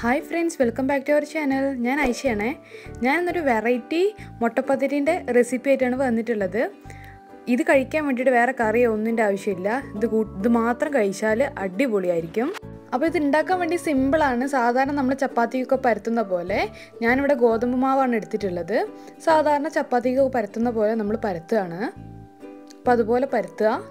Hi friends welcome back to our channel. ഞാൻ ഐഷയാണേ. ഞാൻ ഇന്നൊരു വെറൈറ്റി മുട്ടപ്പത്തിരിന്റെ റെസിപ്പി ആയിട്ടാണ് വന്നിട്ടുള്ളത്. ഇത് കഴിക്കാൻ വേണ്ടിയിട്ട് വേറെ കറിയോ ഒന്നിന്റെ ആവശ്യമില്ല. ഇത് ഇത് മാത്രം കഴിച്ചാൽ അടിപൊളിയായിരിക്കും. അപ്പോൾ ഇത് ഉണ്ടാക്കാൻ വേണ്ടി സിമ്പിളാണ് സാധാരണ നമ്മൾ ചപ്പാത്തിക്കൊക്കെ പരത്തുന്ന പോലെ ഞാനിവിടെ ഗോതമ്പ് മാവാണ് എടുത്തിട്ടുള്ളത്. സാധാരണ ചപ്പാത്തിക്കൊക്കെ പരത്തുന്ന പോലെ നമ്മൾ പരത്തുകയാണ്. അപ്പോൾ അതുപോലെ പരത്തുക.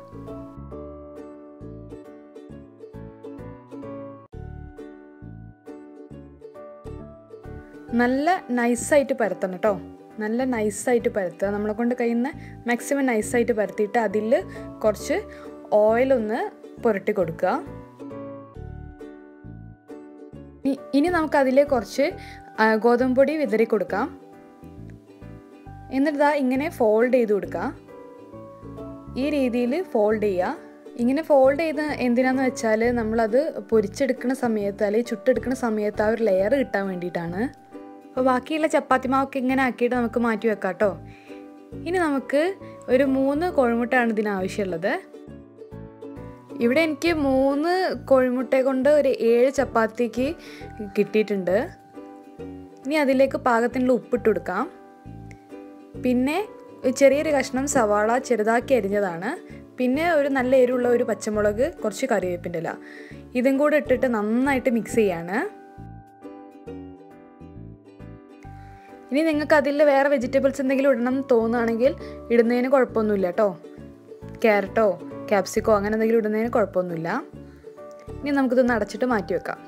നല്ല നൈസായിട്ട് പരത്തണം കേട്ടോ. നല്ല നൈസായിട്ട് പരത്തുക. നമ്മളെ കൊണ്ട് കഴിയുന്ന മാക്സിമം നൈസായിട്ട് പരത്തിയിട്ട് അതിൽ കുറച്ച് ഓയിലൊന്ന് പുരട്ടി കൊടുക്കുക. ഇനി നമുക്ക് അതിൽ കുറച്ച് ഗോതമ്പ് പൊടി വിതറി കൊടുക്കാം. എന്നിട്ട് ഇങ്ങനെ ഫോൾഡ് ചെയ്ത് കൊടുക്കുക. ഈ രീതിയിൽ ഫോൾഡ് ചെയ്യുക. ഇങ്ങനെ ഫോൾഡ് ചെയ്ത് എന്തിനാന്ന് വെച്ചാൽ നമ്മളത് പൊരിച്ചെടുക്കുന്ന സമയത്ത് അല്ലെങ്കിൽ ചുട്ടെടുക്കുന്ന സമയത്ത് ആ ഒരു ലെയർ കിട്ടാൻ വേണ്ടിയിട്ടാണ്. അപ്പോൾ ബാക്കിയുള്ള ചപ്പാത്തി മാവൊക്കെ ഇങ്ങനെ ആക്കിയിട്ട് നമുക്ക് മാറ്റി വെക്കാം കേട്ടോ ഇനി നമുക്ക് ഒരു മൂന്ന് കോഴിമുട്ടയാണ് ഇതിന് ആവശ്യമുള്ളത്. ഇവിടെ എനിക്ക് മൂന്ന് കോഴിമുട്ട കൊണ്ട് ഒരു ഏഴ് ചപ്പാത്തിക്ക് കിട്ടിയിട്ടുണ്ട്. ഇനി അതിലേക്ക് പാകത്തിനുള്ള ഉപ്പിട്ട് കൊടുക്കാം. പിന്നെ ചെറിയൊരു കഷ്ണം സവാള ചെറുതാക്കി അരിഞ്ഞതാണ്. പിന്നെ ഒരു നല്ല എരിവുള്ള ഒരു പച്ചമുളക് കുറച്ച് കറിവേപ്പിന്റെ ഇല. ഇതും കൂടെ ഇട്ടിട്ട് നന്നായിട്ട് മിക്സ് ചെയ്യാണ്. ഇനി നിങ്ങൾക്ക് അതിൽ വേറെ വെജിറ്റബിൾസ് എന്തെങ്കിലും ഇടണം എന്ന് തോന്നുകയാണെങ്കിൽ ഇടുന്നതിന് കുഴപ്പമൊന്നുമില്ല കേട്ടോ. ക്യാരറ്റോ ക്യാപ്സിക്കോ അങ്ങനെ എന്തെങ്കിലും ഇടുന്നതിന് കുഴപ്പമൊന്നുമില്ല. ഇനി നമുക്കിതൊന്ന് അടച്ചിട്ട് മാറ്റി വെക്കാം.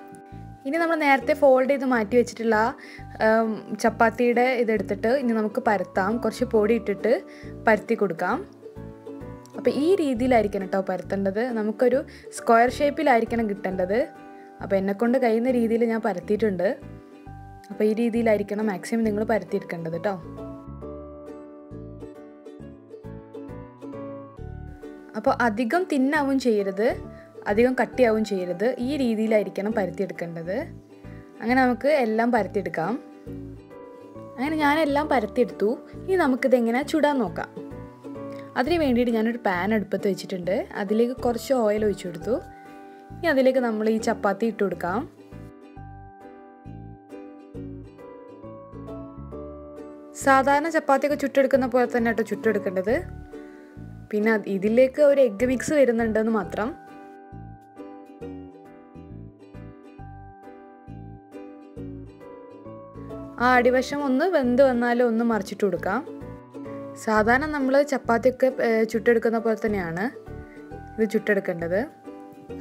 ഇനി നമ്മൾ നേരത്തെ ഫോൾഡ് ചെയ്ത് മാറ്റി വെച്ചിട്ടുള്ള ചപ്പാത്തിയുടെ ഇതെടുത്തിട്ട് ഇനി നമുക്ക് പരത്താം. കുറച്ച് പൊടി ഇട്ടിട്ട് പരത്തി കൊടുക്കാം. അപ്പോൾ ഈ രീതിയിലായിരിക്കണം കേട്ടോ പരത്തേണ്ടത്. നമുക്കൊരു സ്ക്വയർ ഷേപ്പിലായിരിക്കണം കിട്ടേണ്ടത്. അപ്പോൾ എന്നെക്കൊണ്ട് കഴിയുന്ന രീതിയിൽ ഞാൻ പരത്തിയിട്ടുണ്ട്. അപ്പോൾ ഈ രീതിയിലായിരിക്കണം മാക്സിമം നിങ്ങൾ പരത്തിയെടുക്കേണ്ടത് കേട്ടോ അപ്പോൾ അധികം തിന്നാവും ചെയ്യരുത് അധികം കട്ടിയാവും ചെയ്യരുത്. ഈ രീതിയിലായിരിക്കണം പരത്തിയെടുക്കേണ്ടത്. അങ്ങനെ നമുക്ക് എല്ലാം പരത്തിയെടുക്കാം. അങ്ങനെ ഞാനെല്ലാം പരത്തിയെടുത്തു. ഇനി നമുക്കിത് എങ്ങനെ ചുടാൻ നോക്കാം. അതിന് വേണ്ടിയിട്ട് ഞാനൊരു പാൻ അടുപ്പത്ത് വെച്ചിട്ടുണ്ട്. അതിലേക്ക് കുറച്ച് ഓയിൽ ഒഴിച്ചു കൊടുത്തു. ഇനി അതിലേക്ക് നമ്മൾ ഈ ചപ്പാത്തി ഇട്ട് കൊടുക്കാം. സാധാരണ ചപ്പാത്തിയൊക്കെ ചുട്ടെടുക്കുന്ന പോലെ തന്നെ കേട്ടോ ചുട്ടെടുക്കേണ്ടത്. പിന്നെ ഇതിലേക്ക് ഒരു എഗ്ഗ് മിക്സ് വരുന്നുണ്ടെന്ന് മാത്രം. ആ അടിവശം ഒന്ന് വെന്ത് വന്നാലും ഒന്ന് മറിച്ചിട്ട് കൊടുക്കാം. സാധാരണ നമ്മൾ ചപ്പാത്തിയൊക്കെ ചുട്ടെടുക്കുന്ന പോലെ തന്നെയാണ് ഇത് ചുട്ടെടുക്കേണ്ടത്.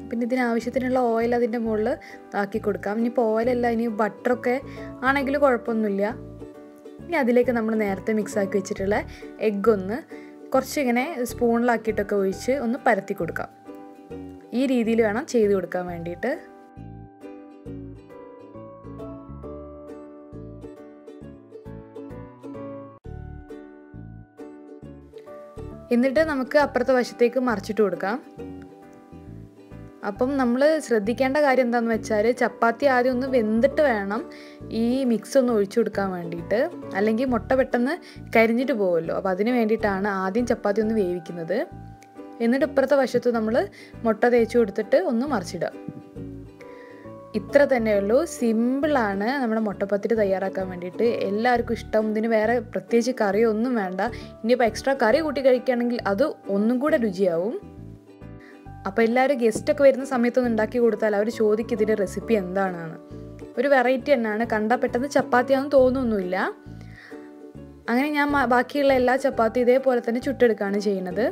പിന്നെ ഇതിനാവശ്യത്തിനുള്ള ഓയിൽ അതിന്റെ മുകളിൽ ആക്കി കൊടുക്കാം. ഇനിയിപ്പോൾ ഓയിലല്ല ഇനി ബട്ടറൊക്കെ ആണെങ്കിൽ കുഴപ്പമൊന്നുമില്ല. ഇനി അതിലേക്ക് നമ്മൾ നേരത്തെ മിക്സാക്കി വെച്ചിട്ടുള്ള എഗ്ഗ് ഒന്ന് കുറച്ചിങ്ങനെ സ്പൂണിലാക്കിയിട്ടൊക്കെ ഒഴിച്ച് ഒന്ന് പരത്തി കൊടുക്കാം. ഈ രീതിയിൽ വേണം ചെയ്ത് കൊടുക്കാൻ വേണ്ടിയിട്ട്. എന്നിട്ട് നമുക്ക് അപ്പുറത്തെ വശത്തേക്ക് മറിച്ചിട്ട് കൊടുക്കാം. അപ്പം നമ്മൾ ശ്രദ്ധിക്കേണ്ട കാര്യം എന്താണെന്ന് വെച്ചാൽ ചപ്പാത്തി ആദ്യം ഒന്ന് വെന്തിട്ട് വേണം ഈ മിക്സ് ഒന്ന് ഒഴിച്ചു കൊടുക്കാൻ വേണ്ടിയിട്ട് അല്ലെങ്കിൽ മുട്ട പെട്ടെന്ന് കരിഞ്ഞിട്ട് പോകുമല്ലോ അപ്പോൾ അതിന് വേണ്ടിയിട്ടാണ് ആദ്യം ചപ്പാത്തി ഒന്ന് വേവിക്കുന്നത്. എന്നിട്ട് ഇപ്പുറത്തെ വശത്ത് നമ്മൾ മുട്ട തേച്ച് കൊടുത്തിട്ട് ഒന്ന് മറിച്ചിടുക. ഇത്ര തന്നെയുള്ളൂ സിമ്പിളാണ് നമ്മുടെ മുട്ടപ്പത്തിരി തയ്യാറാക്കാൻ വേണ്ടിയിട്ട് എല്ലാവർക്കും ഇഷ്ടം. ഇതിന് വേറെ പ്രത്യേകിച്ച് കറിയൊന്നും വേണ്ട. ഇനിയിപ്പോൾ എക്സ്ട്രാ കറി കൂട്ടി കഴിക്കുകയാണെങ്കിൽ അത് ഒന്നും കൂടെ രുചിയാവും. അപ്പോൾ എല്ലാവരും ഗസ്റ്റൊക്കെ വരുന്ന സമയത്തൊന്ന് ഉണ്ടാക്കി കൊടുത്താൽ അവർ ചോദിക്കും ഇതിന്റെ റെസിപ്പി എന്താണെന്ന്. ഒരു വെറൈറ്റി തന്നെയാണ്. കണ്ടാൽ പെട്ടെന്ന് ചപ്പാത്തിയാണെന്ന് തോന്നുന്നൊന്നുമില്ല അങ്ങനെ ഞാൻ ബാക്കിയുള്ള എല്ലാ ചപ്പാത്തി ഇതേപോലെ തന്നെ ചുട്ടെടുക്കുകയാണ് ചെയ്യുന്നത്.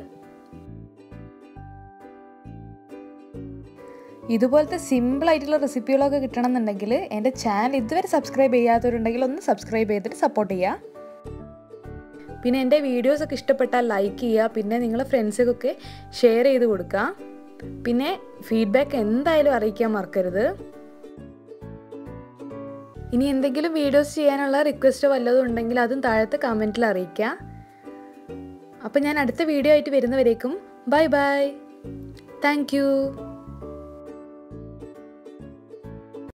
ഇതുപോലത്തെ സിമ്പിൾ ആയിട്ടുള്ള റെസിപ്പികളൊക്കെ കിട്ടണം എന്നുണ്ടെങ്കിൽ എന്റെ ചാനൽ ഇതുവരെ സബ്സ്ക്രൈബ് ചെയ്യാത്തവരുണ്ടെങ്കിൽ ഒന്ന് സബ്സ്ക്രൈബ് ചെയ്തിട്ട് സപ്പോർട്ട് ചെയ്യുക. പിന്നെ എന്റെ വീഡിയോസൊക്കെ ഇഷ്ടപ്പെട്ടാൽ ലൈക്ക് ചെയ്യുക. പിന്നെ നിങ്ങളുടെ ഫ്രണ്ട്സൊക്കെ ഷെയർ ചെയ്ത് കൊടുക്കുക. പിന്നെ ഫീഡ്ബാക്ക് എന്തായാലും അറിയിക്കാൻ മറക്കരുത്. ഇനി എന്തെങ്കിലും വീഡിയോസ് ചെയ്യാനുള്ള റിക്വസ്റ്റ് വല്ലതും ഉണ്ടെങ്കിൽ അതും താഴത്തെ കമന്റിൽ അറിയിക്കുക. അപ്പം ഞാൻ അടുത്ത വീഡിയോ ആയിട്ട് വരുന്നവരേക്കും ബൈ ബൈ താങ്ക്